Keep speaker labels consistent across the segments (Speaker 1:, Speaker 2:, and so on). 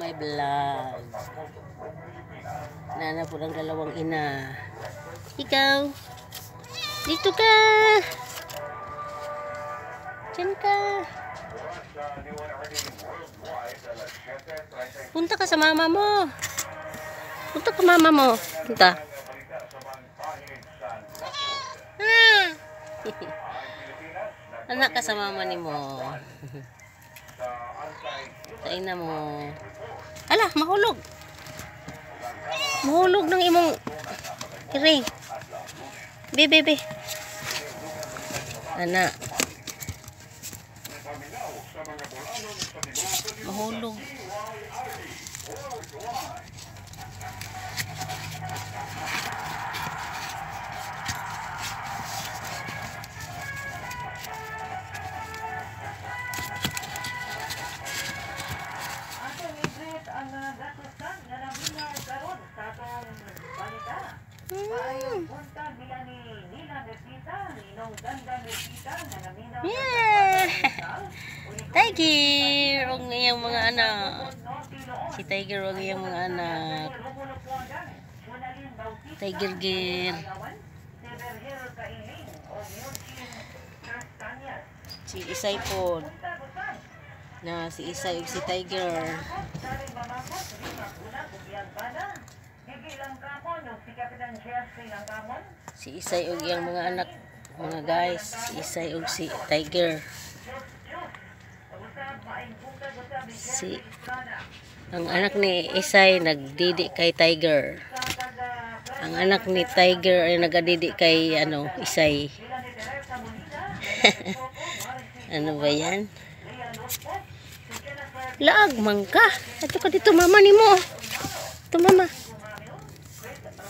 Speaker 1: My vlog. Nana po ng dalawang ina. Ikaw. Dito ka. Diyan ka. Punta ka sa mama mo. Punta ka mama mo. Punta. Anak ka sa mama ni mo. Tain na mo. Ala, mahulog. Mahulog ng imong ring. Be, be, be. Ana. Mahulog.
Speaker 2: Atong
Speaker 1: Yeah! Tiger! Ang iyang mga anak. Si Tiger ang iyang mga anak. Tiger Gear. Si Isay po. Na si Isay si Tiger. Si Isay ug iyang mga anak. Mga guys. Si Isay ug si Tiger. Si ang anak ni Isay nagdidi kay Tiger. Ang anak ni Tiger ay nagadidi kay ano, Isay. ano ba 'yan? Laag man ka. Ato ka dito mama ni mo. Ito mama.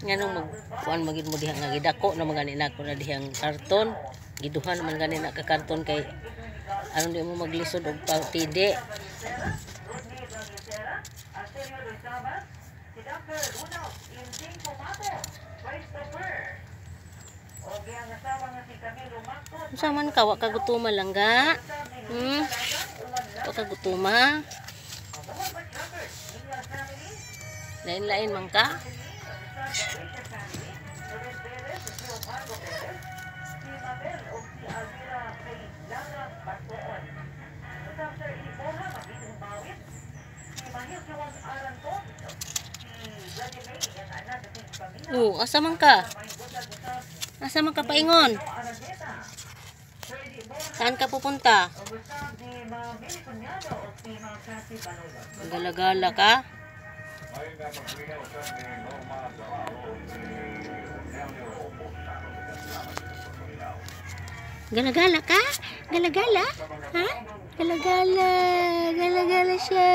Speaker 1: Nga nung mag kuan magid mo diha nga na mga nako na dihang karton. Giduhan man gani na ka karton kay ano di mo maglisod og pagtidi. Unsa man ka wa ka gutuma lang ga? Hmm? Wa ka gutuma? Lain-lain man ka? Oo, asa man ka? Asa man ka paingon? Saan ka pupunta? Gala-gala ka? Gala-gala ka? Gala-gala? Ha? Gala-gala. Gala-gala siya.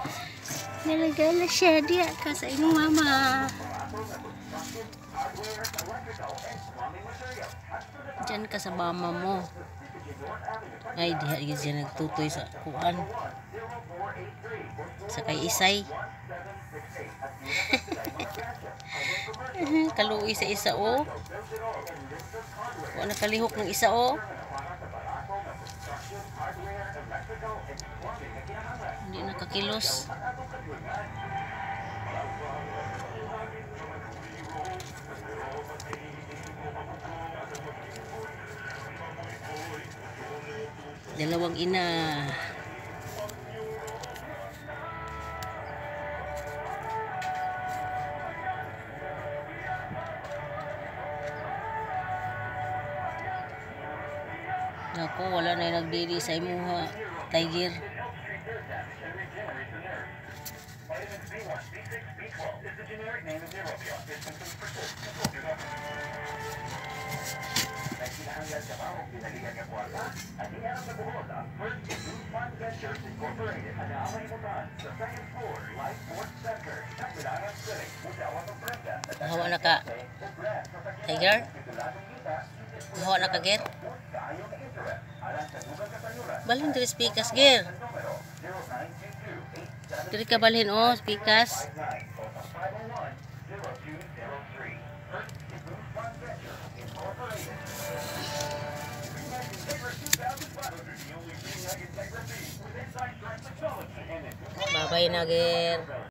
Speaker 1: Gala-gala siya. Diya ka sa inyong mama. Diyan ka sa mama mo. Ay, diha di siya nagtutoy sa kuan. Sa kay Isay. Kaluoy sa isa o. Wa nakalihok ng isa o. Hindi nakakilos. Dalawang ina. Naku, wala na yung nagdiri sa imuha. Tiger.
Speaker 2: nagkinahanglan Incorporated. Anaaway mo ba sa second floor, Life Sports Center, ng Bilangan Clinic, Usawa ng Prenda, at
Speaker 1: Mahawa na ka. Tiger? Mahawa na ka, Ger? Balhin diri speakers, Ger.
Speaker 2: numero 0922
Speaker 1: Diri ka balhin, oh, speakers.
Speaker 2: 859
Speaker 1: Na, Ger.